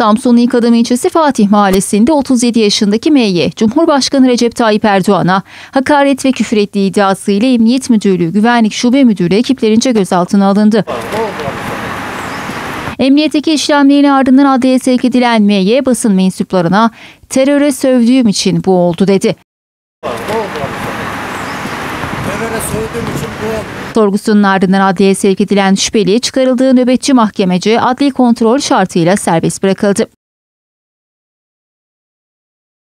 Samsun'un ilk adım ilçesi Fatih Mahallesi'nde 37 yaşındaki M'ye Cumhurbaşkanı Recep Tayyip Erdoğan'a hakaret ve küfür ettiği iddiasıyla Emniyet Müdürlüğü Güvenlik Şube Müdürü ekiplerince gözaltına alındı. Emniyetteki işlemlerin ardından adliyeye sevk edilen M'ye basın mensuplarına teröre sövdüğüm için bu oldu dedi. Teröre sövdüğüm için bu. Sorgusunun ardından adliyeye sevk edilen şüpheli çıkarıldığı nöbetçi mahkemece adli kontrol şartıyla serbest bırakıldı.